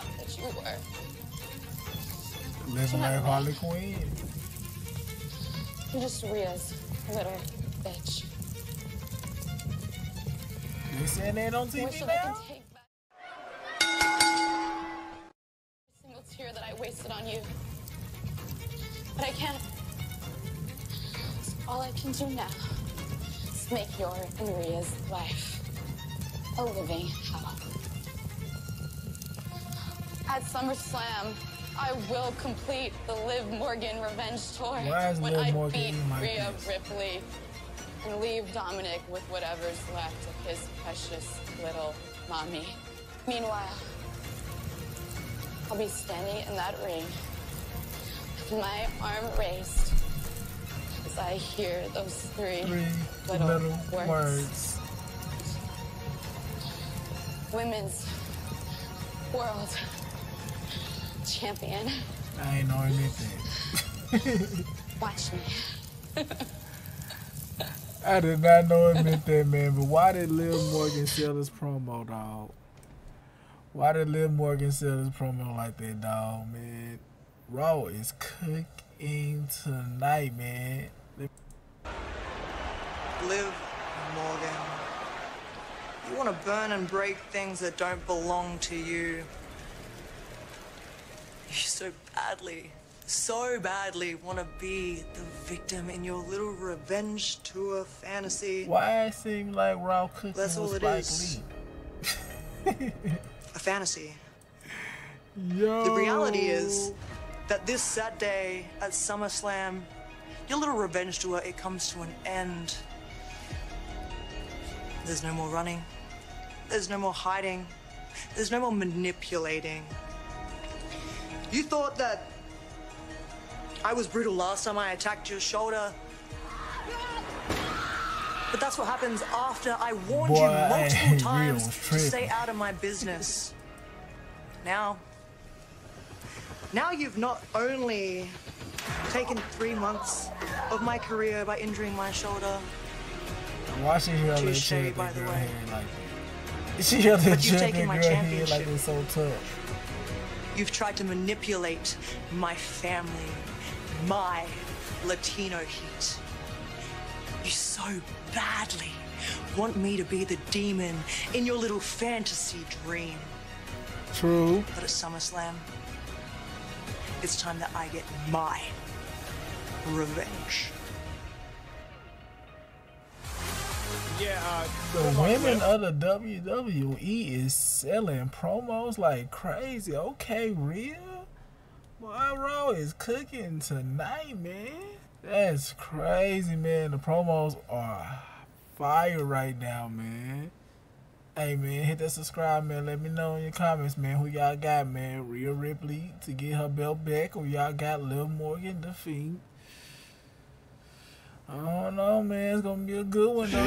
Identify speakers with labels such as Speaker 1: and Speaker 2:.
Speaker 1: thought that you were.
Speaker 2: Like Harley Quinn.
Speaker 1: You're just Rhea's little bitch.
Speaker 2: They saying that on TV now?
Speaker 1: take back every single tear that I wasted on you. But I can't. So all I can do now is make your and Rhea's life a living hell. At SummerSlam, I will complete the Liv Morgan revenge tour when
Speaker 2: Liv
Speaker 1: I
Speaker 2: Morgan
Speaker 1: beat Rhea
Speaker 2: piece?
Speaker 1: Ripley and leave Dominik with whatever's left of his precious little mommy. Meanwhile, I'll be standing in that ring with my arm raised as I hear those three,
Speaker 2: Three
Speaker 1: little,
Speaker 2: little
Speaker 1: words.
Speaker 2: words.
Speaker 1: Women's World Champion.
Speaker 2: I ain't know it meant that.
Speaker 1: Watch me.
Speaker 2: I did not know it meant that, man. But why did Liv Morgan sell this promo, dog? Why did Liv Morgan sell this promo like that, dog, man? Raw is cooking tonight, man.
Speaker 3: Liv Morgan. You want to burn and break things that don't belong to you. You so badly, so badly want to be the victim in your little revenge tour fantasy.
Speaker 2: Why it seem like Raw cooking
Speaker 3: That's all
Speaker 2: with
Speaker 3: it
Speaker 2: Spike
Speaker 3: is.
Speaker 2: Lee?
Speaker 3: A fantasy.
Speaker 2: Yo.
Speaker 3: The reality is that this Saturday at SummerSlam, your little revenge tour, it comes to an end. There's no more running. There's no more hiding. There's no more manipulating. You thought that I was brutal last time I attacked your shoulder. But that's what happens after I warned
Speaker 2: Boy,
Speaker 3: you multiple times to stay out of my business. Now, now you've not only taken three months of my career by injuring my shoulder,
Speaker 2: Why she held that
Speaker 3: Touche, by the way.
Speaker 2: like? She
Speaker 3: But you've taken
Speaker 2: champion
Speaker 3: my
Speaker 2: head like
Speaker 3: championship.
Speaker 2: it's so tough.
Speaker 3: You've tried to manipulate my family, my Latino heat. You so badly want me to be the demon in your little fantasy dream.
Speaker 2: True.
Speaker 3: But at SummerSlam, it's time that I get my revenge.
Speaker 4: Yeah, uh,
Speaker 2: The women of the WWE is selling promos like crazy. Okay, real? Boy, Raw is cooking tonight, man. That's crazy, man. The promos are fire right now, man. Hey, man, hit that subscribe, man. Let me know in your comments, man, who y'all got, man. Rhea Ripley to get her belt back, or y'all got Liv Morgan, the Fiend. I don't know, man. It's gonna be a good one though.